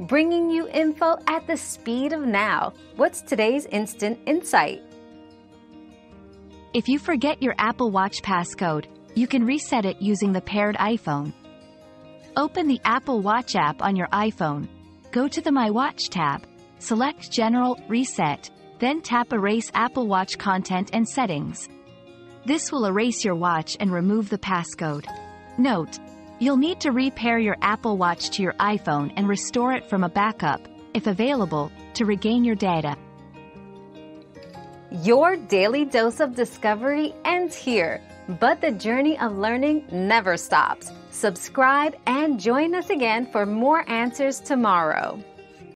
bringing you info at the speed of now. What's today's instant insight? If you forget your Apple Watch passcode, you can reset it using the paired iPhone. Open the Apple Watch app on your iPhone. Go to the My Watch tab, select General Reset, then tap Erase Apple Watch content and settings. This will erase your watch and remove the passcode. Note, you'll need to repair your Apple Watch to your iPhone and restore it from a backup, if available, to regain your data. Your daily dose of discovery ends here, but the journey of learning never stops. Subscribe and join us again for more answers tomorrow.